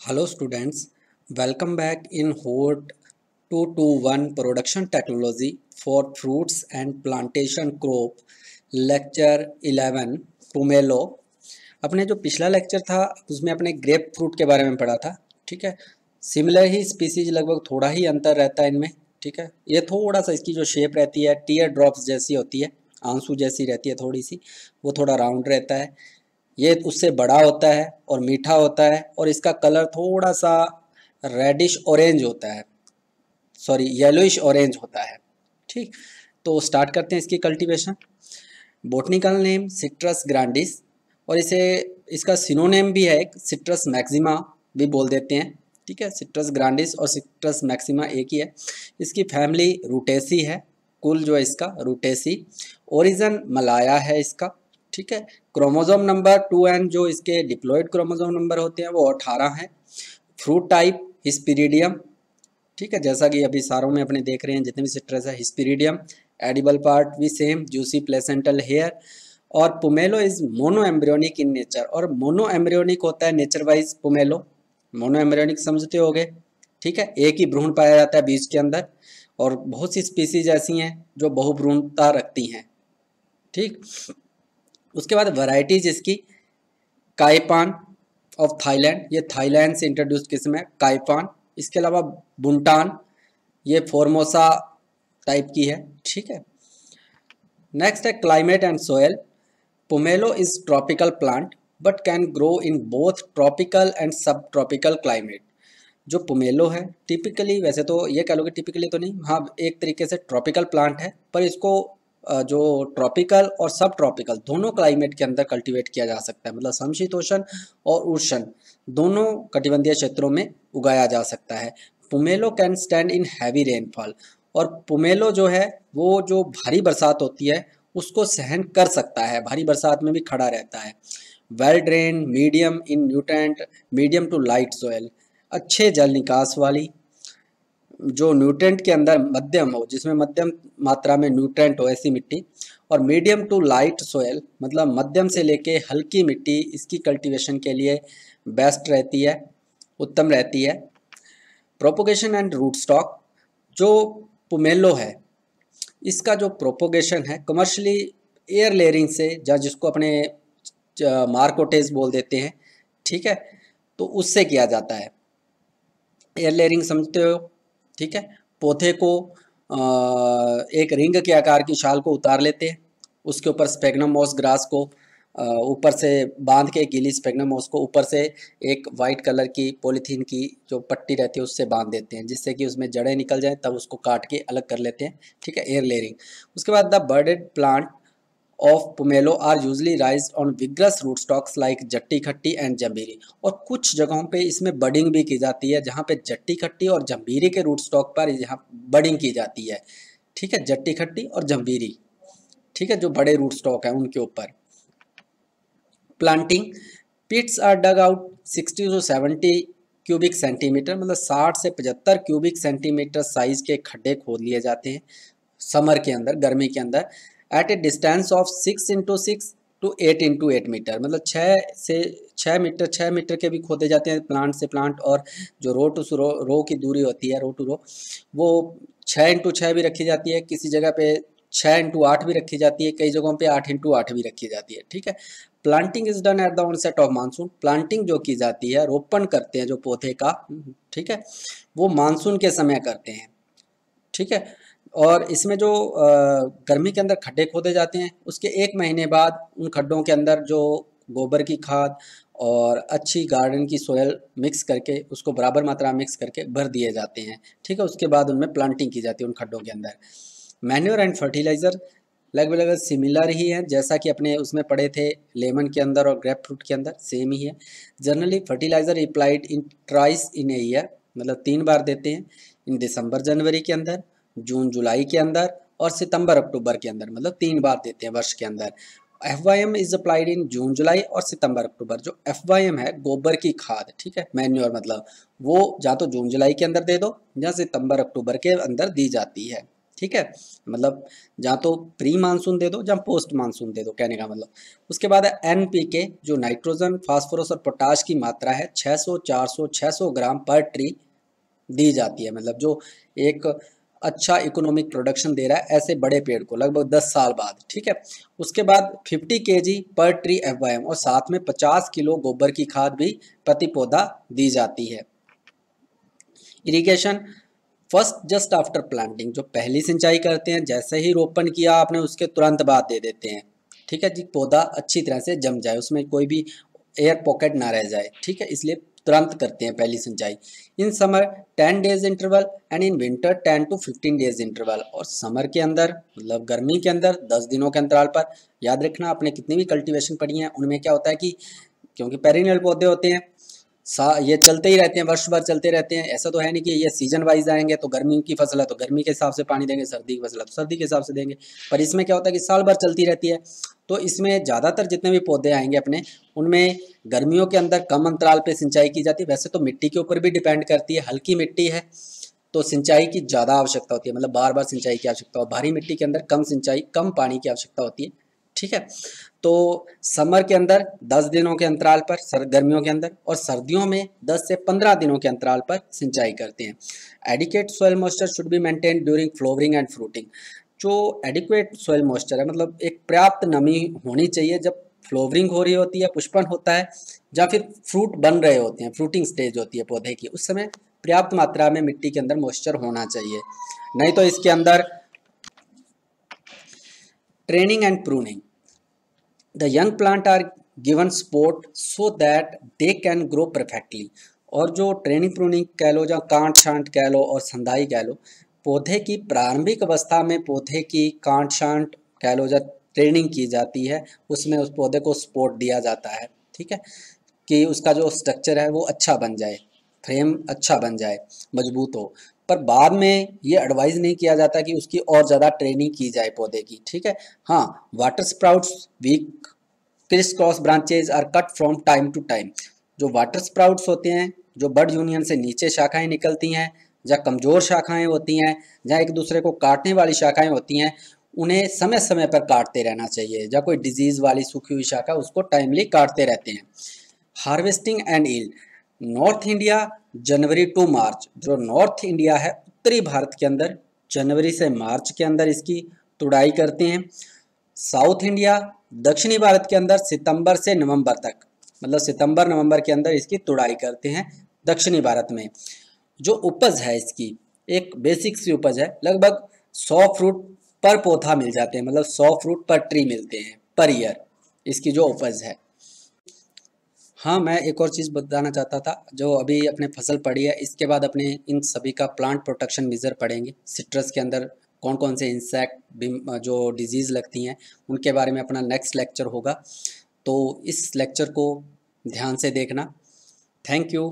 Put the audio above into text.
Hello students, welcome back in HOT 221 Production Technology for Fruits and Plantation Crop Lecture 11 Pomelo अपने जो पिछला lecture था उसमें अपने ग्रेप फ्रूट के बारे में पढ़ा था ठीक है? सिमिलर ही स्पीसीज लगभग थोड़ा ही अंतर रहता है इनमें ठीक है? ये थोड़ा सा इसकी जो शेप रहती है टीयर ड्रॉप्स जैसी होती है आँसू जैसी रहती है थोड़ी सी वो थोड़ा राउंड रहता है। ये उससे बड़ा होता है और मीठा होता है और इसका कलर थोड़ा सा रेडिश ऑरेंज होता है। सॉरी येलोइश ऑरेंज होता है। ठीक तो स्टार्ट करते हैं इसकी cultivation botanical name citrus grandis और इसे, इसका सिनोनेम भी है एक सिट्रस मैक्सिमा भी बोल देते हैं। ठीक है सिट्रस ग्रांडिस और सिट्रस मैक्सिमा एक ही है। इसकी फैमिली रूटेसी है, कुल जो है इसका रूटेसी ओरिजन मलाया है इसका। ठीक है? क्रोमोजोम नंबर टू एन जो इसके डिप्लॉयड क्रोमोजोम नंबर होते हैं, वो अठारह हैं। फ्रूट टाइप हिस्पिरिडियम ठीक है? जैसा कि अभी सारों में अपने देख रहे हैं, जितने भी सिट्रस है हिस्पिरिडियम एडिबल पार्ट भी सेम जूसी प्लेसेंटल हेयर और pomelo is monoembryonic in nature और मोनो एम्ब्रियोनिक होता है nature wise pomelo mono embryonic समझते होगे, ठीक है? एक ही भ्रूण पाया जाता है बीज के अंदर और बहुत सी स्पीसीज ऐसी हैं जो बहुभ्रूणता रखती हैं, ठीक? उसके बाद वैरायटीज इसकी काइपान ऑफ़ थाईलैंड ये थाईलैंड से इंट्रोड्यूस किस्म है काइपान इसके अलावा बुंटान ये फॉर्मोसा टाइप की है, ठीक है? नेक्स्ट है climate and soil pomelo is tropical plant but can grow in both tropical and subtropical climate जो पोमेलो है टिपिकली वैसे तो ये कह लो कि टिपिकली तो नहीं हाँ एक तरीके से ट्रॉपिकल प्लांट है, पर इसको जो ट्रॉपिकल और सब ट्रॉपिकल दोनों क्लाइमेट के अंदर कल्टीवेट किया जा सकता है। मतलब समशीतोषण और उष्ण, दोनों कटिबंधीय क्षेत्रों में उगाया जा सकता है। Pomelo can stand in heavy rainfall और पुमेलो जो है, वो जो भारी बरसात होती है, उसको सहन कर सकता है। भारी बरसात में भी खड़ा रहता है। Well drain medium in nutrient medium to light soil अच्छे जल निकास वाली जो न्यूट्रेंट के अंदर मध्यम हो, जिसमें मध्यम मात्रा में न्यूट्रेंट हो, ऐसी मिट्टी, और मीडियम टू लाइट सोयल मतलब मध्यम से लेके हल्की मिट्टी, इसकी कल्टीवेशन के लिए बेस्ट रहती है, उत्तम रहती है। प्रोपोगेशन एंड रूट स्टॉक जो पुमेलो है, इसका जो प्रोपोगेशन है कमर्शली एयर लेयरिंग से जहाँ जिसको अपने मार्कोटेज बोल देते हैं, ठीक है? तो उससे किया जाता है। एयर लेयरिंग समझते हो? ठीक है? पौधे को एक रिंग के आकार की शाल को उतार लेते हैं। उसके ऊपर स्पेगनमोस ग्रास को ऊपर से बाँध के गीली स्पेगनमोस को, ऊपर से एक वाइट कलर की पॉलीथीन की जो पट्टी रहती है, उससे बाँध देते हैं, जिससे कि उसमें जड़ें निकल जाएँ, तब उसको काट के अलग कर लेते हैं। ठीक है? Air layering. उसके बाद the budded plant of pomelo are usually rise on vigorous root stocks like Jatti Khatti and Jambhiri और कुछ जगहों पे इसमें बडिंग भी की जाती है, जहाँ पे जट्टी खट्टी और जम्बीरी के रूट स्टॉक पर यहाँ बडिंग की जाती है। ठीक है? जट्टी खट्टी और जम्बीरी ठीक है? जो बड़े रूट स्टॉक हैं, उनके ऊपर। Planting pits are dug out sixty to seventy cubic centimetre मतलब साठ से पचहत्तर क्यूबिक सेंटीमीटर साइज़ के खड्डे खोद लिए जाते हैं। समर के अंदर, गर्मी के अंदर। At a distance of six into six to eight into eight metre मतलब छः से छः मीटर छः मीटर के भी खोदे जाते हैं प्लांट से प्लांट और जो रो टू रो रो की दूरी होती है रो टू रो वो छः इंटू छः भी रखी जाती है, किसी जगह पे छः इंटू आठ भी रखी जाती है, कई जगहों पे आठ इंटू आठ भी रखी जाती है, ठीक है? Planting is done at the onset of monsoon planting जो की जाती है, रोपण करते हैं जो पौधे का, ठीक है? वो मानसून के समय करते हैं, ठीक है? और इसमें जो गर्मी के अंदर खड्डे खोदे जाते हैं, उसके एक महीने बाद उन खड्डों के अंदर जो गोबर की खाद और अच्छी गार्डन की सोयल मिक्स करके, उसको बराबर मात्रा मिक्स करके भर दिए जाते हैं। ठीक है, उसके बाद उनमें प्लांटिंग की जाती है उन खड्डों के अंदर। मैन्योर एंड फर्टिलाइज़र लगभग लगभग सिमिलर ही है, जैसा कि अपने उसमें पढ़े थे लेमन के अंदर और ग्रेप फ्रूट के अंदर सेम ही है। Generally fertiliser applied in thrice in a year मतलब तीन बार देते हैं इन दिसंबर जनवरी के अंदर। जून, जुलाई के अंदर और सितंबर, अक्टूबर के अंदर मतलब तीन बार देते हैं वर्ष के अंदर। F Y M is applied in June July और सितंबर, अक्टूबर। जो एफ़ वाई एम है, गोबर की खाद, ठीक है? मैन्योर मतलब वो या तो जून, जुलाई के अंदर दे दो या सितंबर, अक्टूबर के अंदर दी जाती है, ठीक है? मतलब या तो प्री मानसून दे दो या पोस्ट मानसून दे दो, कहने का मतलब। उसके बाद एन पी के जो नाइट्रोजन फास्फोरस और पोटाश की मात्रा है 600 400 600 ग्राम पर ट्री दी जाती है। मतलब जो एक अच्छा इकोनॉमिक प्रोडक्शन दे रहा है ऐसे बड़े पेड़ को, लगभग 10 साल बाद, ठीक है? उसके बाद 50 केजी पर ट्री एफ़ और साथ में 50 किलो गोबर की खाद भी प्रति पौधा दी जाती है। Irrigation first just after planting जो पहली सिंचाई करते हैं, जैसे ही रोपण किया आपने, उसके तुरंत बाद दे देते हैं। ठीक है जी, पौधा अच्छी तरह से जम जाए, उसमें कोई भी एयर पॉकेट ना रह जाए, ठीक है? इसलिए तुरंत करते हैं पहली सिंचाई। In summer ten days interval and in winter ten to fifteen days interval और समर के अंदर मतलब गर्मी के अंदर, दस दिनों के अंतराल पर, याद रखना, आपने कितनी भी कल्टीवेशन पड़ी है, उनमें क्या होता है कि, क्योंकि पेरिनियल पौधे होते हैं सा, ये चलते ही रहते हैं, वर्ष भर चलते रहते हैं। ऐसा तो है नहीं कि ये सीज़न वाइज आएँगे तो गर्मी की फ़सल है तो गर्मी के हिसाब से पानी देंगे, सर्दी की फ़सल है तो सर्दी के हिसाब से देंगे। पर इसमें क्या होता है कि साल भर चलती रहती है। तो इसमें ज़्यादातर जितने भी पौधे आएँगे अपने, उनमें गर्मियों के अंदर कम अंतराल पर सिंचाई की जाती है। वैसे तो मिट्टी के ऊपर भी डिपेंड करती है, हल्की मिट्टी है तो सिंचाई की ज़्यादा आवश्यकता होती है। मतलब बार बार सिंचाई की आवश्यकता हो, भारी मिट्टी के अंदर कम सिंचाई, कम पानी की आवश्यकता होती है। ठीक है? तो समर के अंदर 10 दिनों के अंतराल पर, सर, गर्मियों के अंदर और सर्दियों में 10 से 15 दिनों के अंतराल पर सिंचाई करते हैं। Adequate soil moisture should be maintain during flowering and fruiting जो एडिक्वेट सोयल मॉइस्चर है मतलब एक पर्याप्त नमी होनी चाहिए जब फ्लोवरिंग हो रही होती है, पुष्पन होता है, या फिर फ्रूट बन रहे होते हैं फ्रूटिंग स्टेज होती है पौधे की, उस समय पर्याप्त मात्रा में मिट्टी के अंदर मॉइस्चर होना चाहिए। नहीं तो इसके अंदर training and pruning the young plant are given support so that they can grow perfectly और जो ट्रेनिंग प्रूनिंग कह लो, या कांट शांट कह लो और संदाई कह लो, पौधे की प्रारंभिक अवस्था में पौधे की कांट शांट कह लो, या ट्रेनिंग की जाती है, उसमें उस पौधे को सपोर्ट दिया जाता है। ठीक है? कि उसका जो स्ट्रक्चर है, वो अच्छा बन जाए फ्रेम अच्छा बन जाए, मज़बूत हो। पर बाद में ये एडवाइज़ नहीं किया जाता कि उसकी और ज़्यादा ट्रेनिंग की जाए पौधे की, ठीक है? हाँ water sprouts weak criss cross branches are cut from time to time जो वाटर स्प्राउट्स होते हैं, जो बर्ड यूनियन से नीचे शाखाएँ निकलती हैं, या कमज़ोर शाखाएँ होती हैं, या एक दूसरे को काटने वाली शाखाएँ होती हैं, उन्हें समय समय पर काटते रहना चाहिए, या कोई डिज़ीज़ वाली सूखी हुई शाखा उसको टाइमली काटते रहते हैं। Harvesting and yield North India, January to March. जो नॉर्थ इंडिया है, उत्तरी भारत के अंदर, जनवरी से मार्च के अंदर इसकी तुड़ाई करते हैं। साउथ इंडिया, दक्षिणी भारत के अंदर सितंबर से नवंबर तक मतलब सितंबर, नवंबर के अंदर इसकी तुड़ाई करते हैं दक्षिणी भारत में। जो उपज है इसकी, एक बेसिक सी उपज है, लगभग सौ फ्रूट पर पौधा मिल जाते हैं मतलब सौ फ्रूट पर ट्री मिलते हैं पर ईयर इसकी जो उपज है। हाँ मैं एक और चीज़ बताना चाहता था, जो अभी अपने फ़सल पड़ी है, इसके बाद अपने इन सभी का प्लांट प्रोटेक्शन मेज़र पड़ेंगे सिट्रस के अंदर कौन कौन से इंसेक्ट जो डिज़ीज़ लगती हैं, उनके बारे में अपना नेक्स्ट लेक्चर होगा। तो इस लेक्चर को ध्यान से देखना। Thank you